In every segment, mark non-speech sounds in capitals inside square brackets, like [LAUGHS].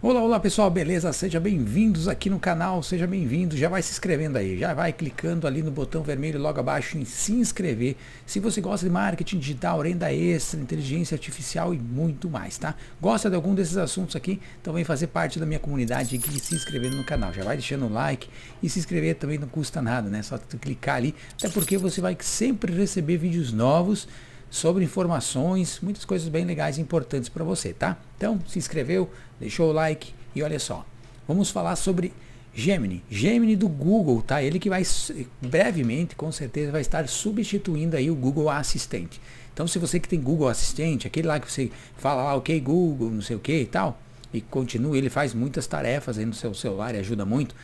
Olá, olá pessoal, beleza? Sejam bem-vindos aqui no canal, seja bem-vindo, já vai se inscrevendo aí, já vai clicando ali no botão vermelho logo abaixo em se inscrever. Se você gosta de marketing digital, renda extra, inteligência artificial e muito mais, tá? Gosta de algum desses assuntos aqui? Então vem fazer parte da minha comunidade aqui se inscrevendo no canal. Já vai deixando o like e se inscrever também não custa nada, né? Só clicar ali, até porque você vai sempre receber vídeos novos sobre informações, muitas coisas bem legais e importantes para você, tá? Então, se inscreveu, deixou o like e olha só. Vamos falar sobre Gemini. Gemini do Google, tá? Ele que vai brevemente, com certeza, vai estar substituindo aí o Google Assistente. Então, se você que tem Google Assistente, aquele lá que você fala lá, ok, Google, não sei o que e tal, e continua, ele faz muitas tarefas aí no seu celular e ajuda muito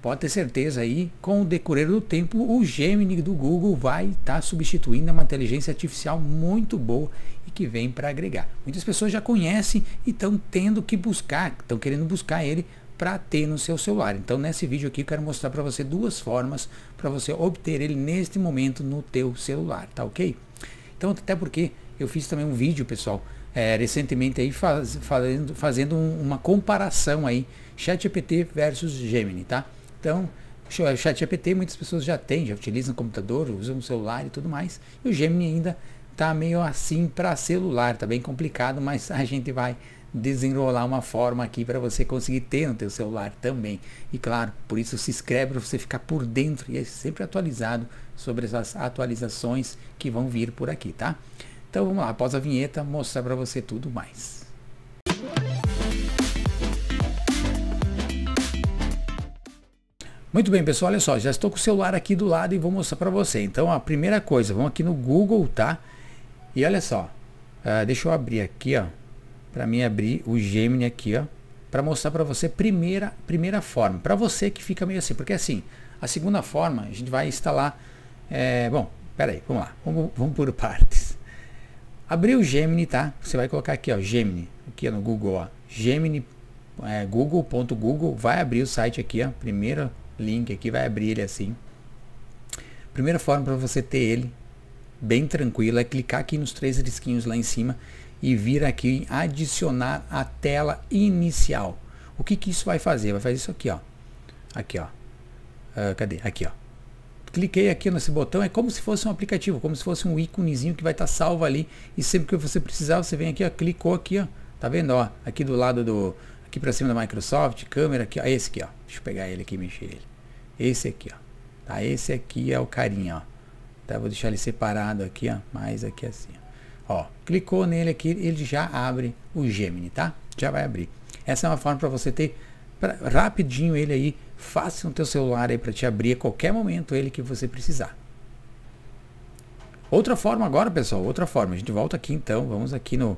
pode ter certeza aí, com o decorrer do tempo, o Gemini do Google vai estar tá substituindo uma inteligência artificial muito boa e que vem para agregar. Muitas pessoas já conhecem e estão tendo que buscar, estão querendo buscar ele para ter no seu celular. Então nesse vídeo aqui eu quero mostrar para você duas formas para você obter ele neste momento no teu celular, tá ok? Então até porque eu fiz também um vídeo, pessoal, é, recentemente aí faz, fazendo, fazendo um, uma comparação aí ChatGPT versus Gemini, tá? Então, o chat GPT muitas pessoas já têm, já utilizam computador, usam celular e tudo mais. E o Gemini ainda está meio assim para celular, está bem complicado, mas a gente vai desenrolar uma forma aqui para você conseguir ter no teu celular também. E claro, por isso se inscreve para você ficar por dentro e é sempre atualizado sobre essas atualizações que vão vir por aqui, tá? Então vamos lá, após a vinheta, mostrar para você tudo mais. Muito bem, pessoal, olha só, já estou com o celular aqui do lado e vou mostrar para você. Então, a primeira coisa, vamos aqui no Google, tá? E olha só, uh, deixa eu abrir aqui, ó, para mim abrir o Gemini aqui, ó, para mostrar para você primeira primeira forma. Para você que fica meio assim, porque assim, a segunda forma a gente vai instalar, é, bom, pera aí, vamos lá, vamos, vamos por [LAUGHS] partes. Abrir o Gemini, tá? Você vai colocar aqui, ó, Gemini, aqui no Google, ó, Gemini, é, google.google, vai abrir o site aqui, ó, primeira link aqui, vai abrir ele assim. Primeira forma para você ter ele bem tranquilo é clicar aqui nos três risquinhos lá em cima e vir aqui em adicionar a tela inicial. O que, que isso vai fazer? Vai fazer isso aqui, ó. Aqui, ó. Uh, cadê? Aqui, ó. Cliquei aqui nesse botão, é como se fosse um aplicativo, como se fosse um íconezinho que vai estar tá salvo ali. E sempre que você precisar, você vem aqui, ó, clicou aqui, ó. Tá vendo, ó? Aqui do lado do, aqui para cima da Microsoft, câmera aqui, ó, esse aqui, ó. Deixa eu pegar ele aqui e mexer ele. Esse aqui, ó. Tá? Esse aqui é o carinha, ó. Tá? Vou deixar ele separado aqui, ó. Mais aqui assim, ó. ó. Clicou nele aqui, ele já abre o Gemini, tá? Já vai abrir. Essa é uma forma para você ter pra, rapidinho ele aí, fácil no teu celular aí para te abrir a qualquer momento ele que você precisar. Outra forma agora, pessoal, outra forma. A gente volta aqui então, vamos aqui no,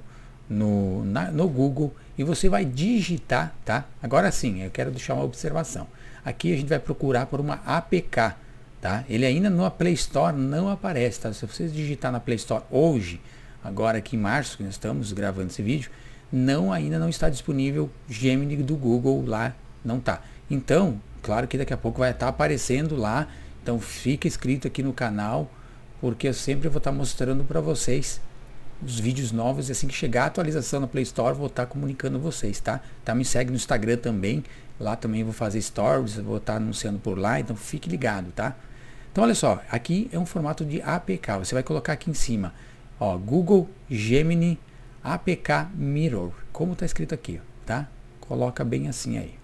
no, na, no Google e você vai digitar, tá? Agora sim, eu quero deixar uma observação. Aqui a gente vai procurar por uma APK, tá? Ele ainda no Play Store não aparece, tá? Se você digitar na Play Store hoje, agora aqui em março, que nós estamos gravando esse vídeo, não ainda não está disponível Gemini do Google lá, não tá. Então, claro que daqui a pouco vai estar aparecendo lá, então fica inscrito aqui no canal, porque eu sempre vou estar mostrando para vocês os vídeos novos e assim que chegar a atualização na Play Store vou estar comunicando vocês, tá? Tá me segue no Instagram também, lá também vou fazer stories, vou estar anunciando por lá, então fique ligado, tá? Então olha só, aqui é um formato de APK, você vai colocar aqui em cima, ó, Google Gemini APK Mirror, como está escrito aqui, tá? Coloca bem assim aí.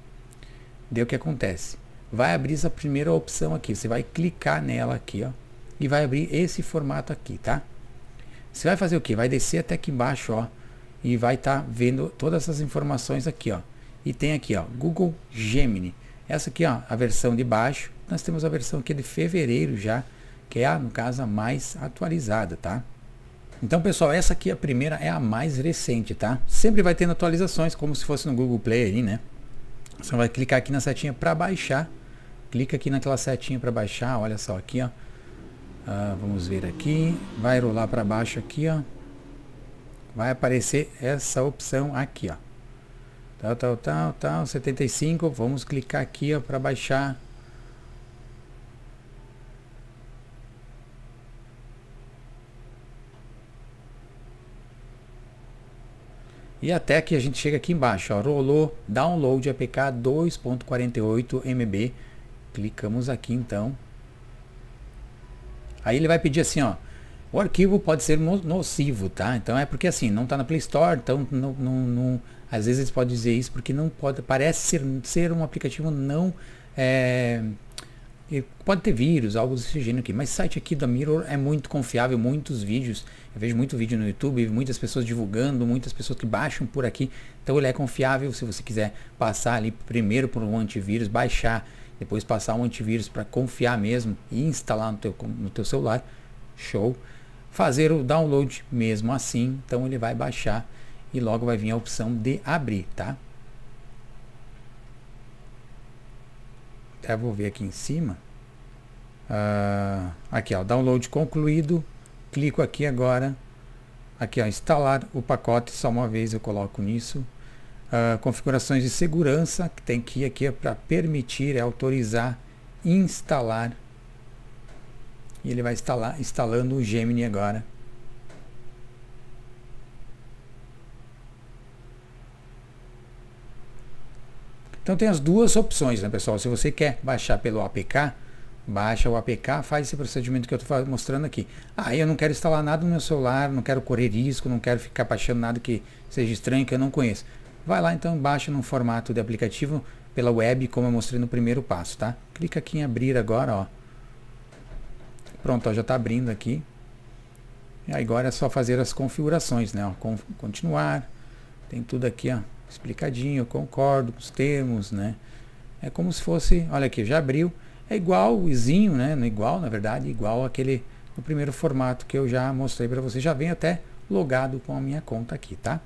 Deu o que acontece? Vai abrir essa primeira opção aqui, você vai clicar nela aqui, ó, e vai abrir esse formato aqui, tá? Você vai fazer o que? Vai descer até aqui embaixo, ó, e vai estar tá vendo todas essas informações aqui, ó. E tem aqui, ó, Google Gemini. Essa aqui, ó, a versão de baixo. Nós temos a versão aqui de fevereiro já, que é, no caso, a mais atualizada, tá? Então, pessoal, essa aqui, a primeira, é a mais recente, tá? Sempre vai tendo atualizações, como se fosse no Google Play aí, né? Você vai clicar aqui na setinha para baixar. Clica aqui naquela setinha para baixar, olha só aqui, ó. Ah, vamos ver aqui. Vai rolar para baixo aqui, ó. Vai aparecer essa opção aqui, ó. Tal, tal, tal, tal, 75. Vamos clicar aqui, ó, para baixar. E até que a gente chega aqui embaixo, ó, rolou download APK 2.48 MB. Clicamos aqui então. Aí ele vai pedir assim, ó, o arquivo pode ser nocivo, tá? Então é porque assim, não está na Play Store, então não, não, não, às vezes eles podem dizer isso porque não pode, parece ser, ser um aplicativo não é, pode ter vírus, algo desse gênero aqui, mas site aqui da Mirror é muito confiável, muitos vídeos, eu vejo muito vídeo no YouTube, muitas pessoas divulgando, muitas pessoas que baixam por aqui, então ele é confiável se você quiser passar ali primeiro por um antivírus, baixar, depois passar um antivírus para confiar mesmo e instalar no teu, no teu celular, show fazer o download mesmo assim. Então ele vai baixar e logo vai vir a opção de abrir, tá? Até vou ver aqui em cima. Uh, aqui, ó, download concluído. Clico aqui agora. Aqui, ó, instalar o pacote. Só uma vez eu coloco nisso. Uh, configurações de segurança que tem que ir aqui para permitir, é autorizar, instalar e ele vai instalar, instalando o Gemini agora. Então tem as duas opções, né, pessoal? Se você quer baixar pelo APK, baixa o APK, faz esse procedimento que eu estou mostrando aqui. Ah, eu não quero instalar nada no meu celular, não quero correr risco, não quero ficar baixando nada que seja estranho, que eu não conheço. Vai lá então, baixa no formato de aplicativo pela web, como eu mostrei no primeiro passo, tá? Clica aqui em abrir agora, ó. Pronto, ó, já está abrindo aqui. E agora é só fazer as configurações, né? Ó, continuar. Tem tudo aqui, ó, explicadinho. Concordo com os termos, né? É como se fosse, olha aqui, já abriu. É igual o izinho, né? É igual, na verdade, igual aquele no primeiro formato que eu já mostrei para você. Já vem até logado com a minha conta aqui, tá?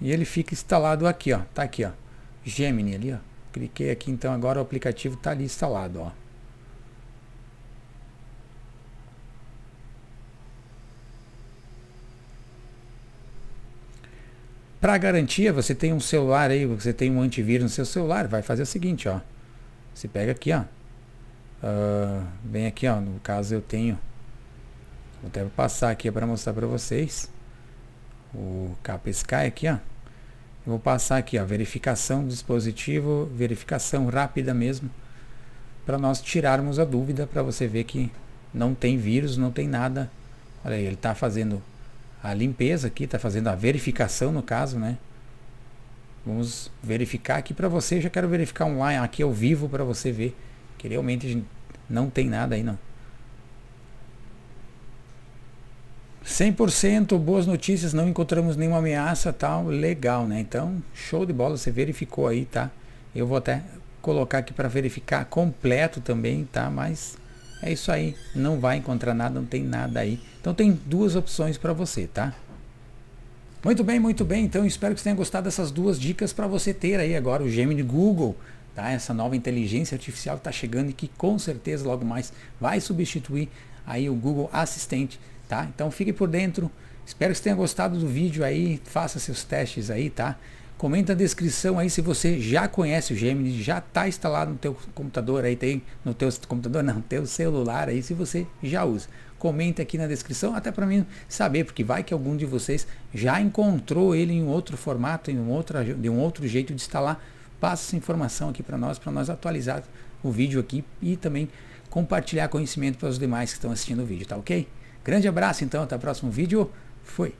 E ele fica instalado aqui, ó. Tá aqui, ó. Gemini ali, ó. Cliquei aqui, então agora o aplicativo está ali instalado. Ó. Para garantia, você tem um celular aí, você tem um antivírus no seu celular, vai fazer o seguinte, ó. Você pega aqui, ó. Uh, vem aqui, ó. No caso eu tenho. Vou até passar aqui para mostrar para vocês. O capa Sky aqui, ó. Eu vou passar aqui, ó, verificação do dispositivo, verificação rápida mesmo, para nós tirarmos a dúvida, para você ver que não tem vírus, não tem nada. Olha aí, ele está fazendo a limpeza aqui, está fazendo a verificação no caso, né? Vamos verificar aqui para você, já quero verificar online, aqui ao vivo para você ver que realmente não tem nada aí não. 100% boas notícias, não encontramos nenhuma ameaça, tal, legal, né? Então, show de bola, você verificou aí, tá? Eu vou até colocar aqui para verificar completo também, tá? Mas é isso aí, não vai encontrar nada, não tem nada aí. Então tem duas opções para você, tá? Muito bem, muito bem. Então espero que você tenha gostado dessas duas dicas para você ter aí agora o Gemini Google, tá? Essa nova inteligência artificial que está chegando e que com certeza logo mais vai substituir aí o Google Assistente tá? Então fique por dentro. Espero que você tenha gostado do vídeo aí, faça seus testes aí, tá? Comenta na descrição aí se você já conhece o Gemini, já está instalado no teu computador aí, tem no teu computador [LAUGHS] não, teu celular aí, se você já usa. Comenta aqui na descrição, até para mim saber, porque vai que algum de vocês já encontrou ele em outro formato, em um outro, de um outro jeito de instalar. Passa essa informação aqui para nós, para nós atualizar o vídeo aqui e também compartilhar conhecimento para os demais que estão assistindo o vídeo, tá ok? Grande abraço então, até o próximo vídeo. Fui!